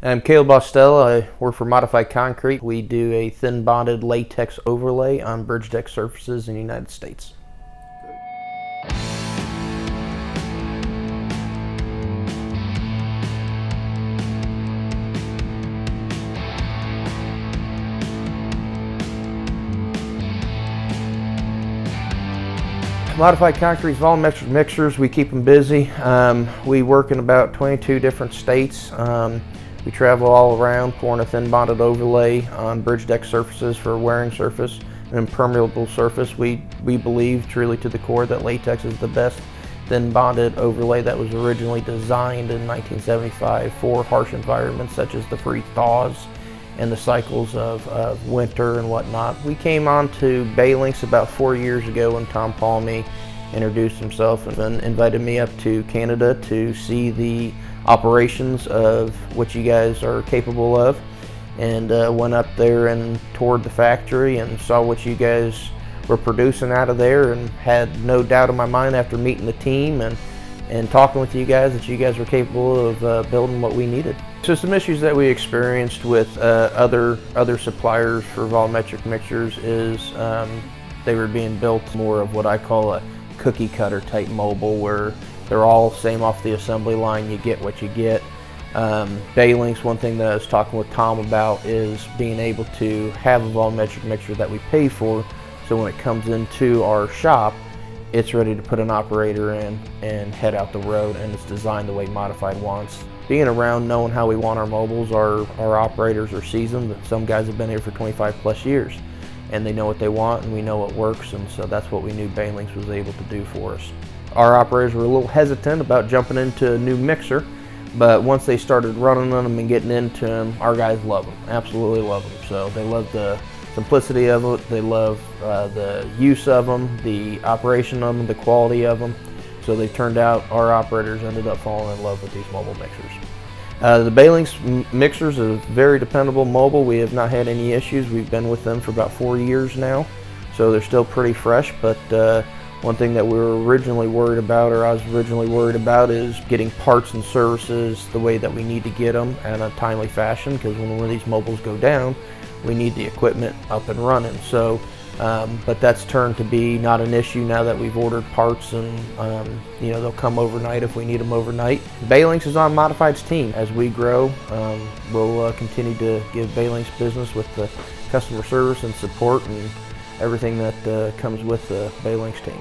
I'm Caleb Austel. I work for Modified Concrete. We do a thin bonded latex overlay on bridge deck surfaces in the United States. Modified Concrete's volumetric mixers, we keep them busy. Um, we work in about 22 different states. Um, we travel all around pouring a thin bonded overlay on bridge deck surfaces for a wearing surface, an impermeable surface. We, we believe truly to the core that latex is the best thin bonded overlay that was originally designed in 1975 for harsh environments such as the freeze thaws and the cycles of, of winter and whatnot. We came on to Bay-Lynx about four years ago when Tom Palmy introduced himself and invited me up to Canada to see the operations of what you guys are capable of and uh, went up there and toured the factory and saw what you guys were producing out of there and had no doubt in my mind after meeting the team and and talking with you guys that you guys were capable of uh, building what we needed. So some issues that we experienced with uh, other other suppliers for volumetric mixers is um, they were being built more of what I call a cookie cutter type mobile where they're all same off the assembly line, you get what you get. Um, Bay-Lynx, one thing that I was talking with Tom about is being able to have a volumetric mixer that we pay for so when it comes into our shop it's ready to put an operator in and head out the road and it's designed the way Modified wants. Being around, knowing how we want our mobiles, our, our operators are seasoned. Some guys have been here for 25 plus years and they know what they want and we know what works and so that's what we knew Bay-Lynx was able to do for us. Our operators were a little hesitant about jumping into a new mixer but once they started running on them and getting into them, our guys love them, absolutely love them. So they love the simplicity of it. They love uh, the use of them, the operation of them, the quality of them. So they turned out, our operators ended up falling in love with these mobile mixers. Uh, the Bay-Lynx mixers are very dependable mobile. We have not had any issues. We've been with them for about four years now. So they're still pretty fresh, but uh, one thing that we were originally worried about, or I was originally worried about, is getting parts and services the way that we need to get them in a timely fashion, because when one of these mobiles go down, we need the equipment up and running. So, um, but that's turned to be not an issue now that we've ordered parts and um, you know they'll come overnight if we need them overnight. Bay-Lynx is on Modified's team. As we grow, um, we'll uh, continue to give Bay-Lynx business with the customer service and support and everything that uh, comes with the Bay-Lynx team.